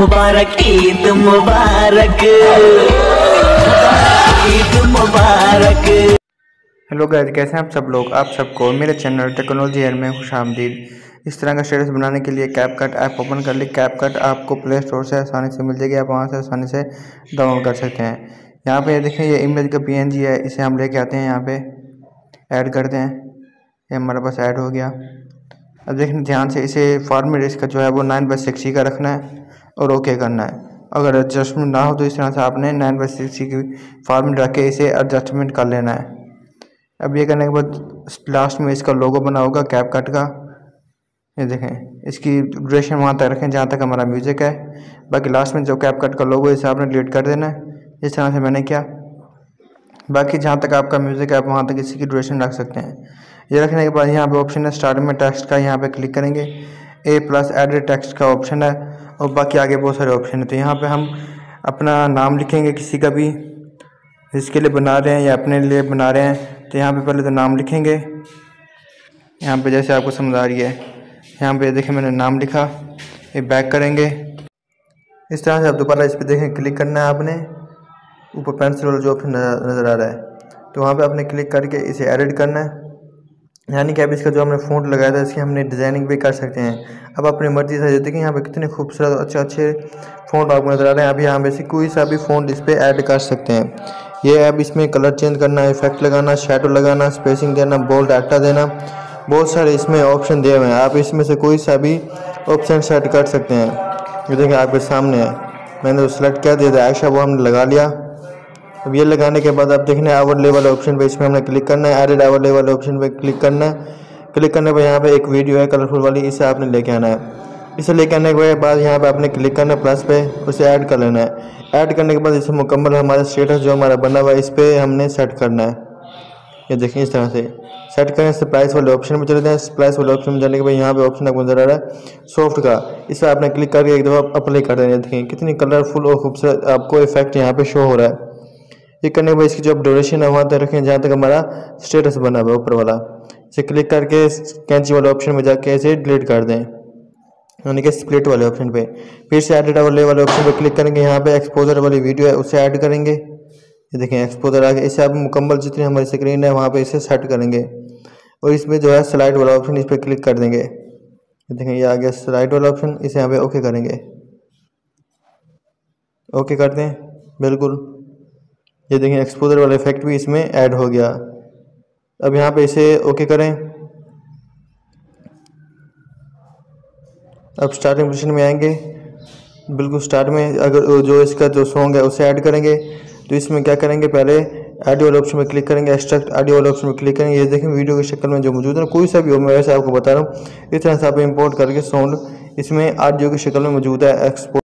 मुबारक, ईद मुबारक। ईद मुबारक। Hello guys, कैसे हैं आप सब लोग? आप सबको मेरे चैनल टेक्नोलॉजी एयर में खुश आमदीद। इस तरह का स्टेटस बनाने के लिए कैप कट ऐप ओपन कर ली। कैप कट आपको प्ले स्टोर से आसानी से मिल जाएगी। आप वहाँ से आसानी से डाउनलोड कर सकते हैं। यहाँ पे देखें, ये इमेज का पीएनजी है। इसे हम लेके आते हैं यहाँ पे। ऐड करते हैं। ये हमारे पास ऐड हो गया। अब देखें, ध्यान से इसे फॉर्मेट इसका जो है वो नाइन बाई सिक्सटी का रखना है। और ओके करना है। अगर एडजस्टमेंट ना हो तो इस तरह से आपने नाइन बाई सिक्स की फॉर्मेट रख के इसे एडजस्टमेंट कर लेना है। अब ये करने के बाद लास्ट में इसका लोगो बना होगा कैप कट का। ये देखें, इसकी ड्यूरेशन वहाँ तक रखें जहाँ तक हमारा म्यूज़िक है। बाकी लास्ट में जो कैप कट का लोगो इसे आपने डिलीट कर देना है। इस तरह से मैंने किया। बाकी जहाँ तक आपका म्यूज़िक है, आप वहाँ तक इसी की ड्यूरेशन रख सकते हैं। ये रखने के बाद यहाँ पे ऑप्शन है स्टार्ट में टेक्स्ट का, यहाँ पे क्लिक करेंगे। ए प्लस एडिट टेक्स्ट का ऑप्शन है। और बाकी आगे बहुत सारे ऑप्शन है तो यहाँ पे हम अपना नाम लिखेंगे किसी का भी, जिसके लिए बना रहे हैं या अपने लिए बना रहे हैं। तो यहाँ पे पहले तो नाम लिखेंगे। यहाँ पे जैसे आपको समझ आ रही है। यहाँ पे देखें मैंने नाम लिखा। ये बैक करेंगे। इस तरह से आप दोबारा इस पर देखें क्लिक करना है आपने। ऊपर पेंसिल वाला जो ऑप्शन नज़र आ रहा है। तो वहाँ पे आपने क्लिक करके इसे एडिट करना है। यानी कि अब इसका जो हमने फ़ॉन्ट लगाया था, इसकी हमने डिज़ाइनिंग भी कर सकते हैं। अब अपनी मर्ज़ी से देखें यहाँ पे कितने खूबसूरत अच्छे अच्छे फ़ॉन्ट आपको नज़र आ रहे हैं। अभी यहाँ पे से कोई सा भी फ़ॉन्ट इस पर ऐड कर सकते हैं। ये अब इसमें कलर चेंज करना इफ़ेक्ट लगाना शेडो लगाना स्पेसिंग देना बोल्ड एक्टा देना, बहुत सारे इसमें ऑप्शन दिए हुए हैं। आप इसमें से कोई सा भी ऑप्शन सेट कर सकते हैं। ये देखें आपके सामने है। मैंने तो सेलेक्ट कर दिया था आयशा वो हमने लगा लिया। अब ये लगाने के बाद आप देखना है आवर लेवल ऑप्शन पे इसमें हमने क्लिक करना है एडिट आवर लेवल ऑप्शन पे क्लिक करना है। क्लिक करने पर यहाँ पे एक वीडियो है कलरफुल वाली, इसे आपने लेके आना है। इसे लेके आने के बाद यहाँ पे आपने क्लिक करना है प्लस पे, उसे ऐड कर लेना है। ऐड करने के बाद इसे मुकम्मल हमारा स्टेटस जो हमारा बना हुआ है, इस पर हमने सेट करना है। ये देखिए इस तरह से। सेट करें इस प्राइस वाले ऑप्शन में चले जाएँ। प्राइस वाले ऑप्शन में जाने के बाद यहाँ पे ऑप्शन आपको नज़र आ रहा है सॉफ्ट का। इस पर आपने क्लिक करके एक दफ़ा अप्लाई कर देना देखिए कितनी कलरफुल और खूबसूरत आपको इफ़ेक्ट यहाँ पे शो हो रहा है। ये करने के बाद इसकी जो आप ड्यूरेशन है, वहाँ तक रखें, जहाँ तक हमारा स्टेटस बना हुआ है, ऊपर वाला। इसे क्लिक करके कैंची वाले ऑप्शन में जाके इसे डिलीट कर दें। यानी कि स्प्लिट वाले ऑप्शन पे। फिर से एडिट वाले वाले ऑप्शन पे क्लिक करेंगे। यहाँ पे एक्सपोजर वाली वीडियो है, उसे ऐड करेंगे। ये देखें एक्सपोजर आ गया। इसे आप मुकम्मल जितनी हमारी स्क्रीन है, वहाँ पे इसे सेट करेंगे। और इसमें जो है स्लाइड वाला ऑप्शन इस पर क्लिक कर देंगे। ये देखें, ये आ गया स्लाइड वाला ऑप्शन इसे यहाँ पे ओके करेंगे। ओके कर दें बिल्कुल। ये देखें एक्सपोजर वाला इफ़ेक्ट भी इसमें ऐड हो गया। अब यहाँ पे इसे ओके करें। अब स्टार्टिंग पोजिशन में आएँगे। बिल्कुल स्टार्ट में, अगर जो इसका जो सॉन्ग है उसे ऐड करेंगे। तो इसमें क्या करेंगे, पहले ऑडियो वाले ऑप्शन में क्लिक करेंगे एक्सट्रैक्ट ऑडियो वाले ऑप्शन में क्लिक करेंगे। ये देखें वीडियो की शक्ल में जो मौजूद है, कोई सा भी हो, मैं वैसे आपको बता रहा हूँ, इस तरह से आप इंपोर्ट करके साउंड इसमें ऑडियो की शक्ल में मौजूद है एक्सपोर्ट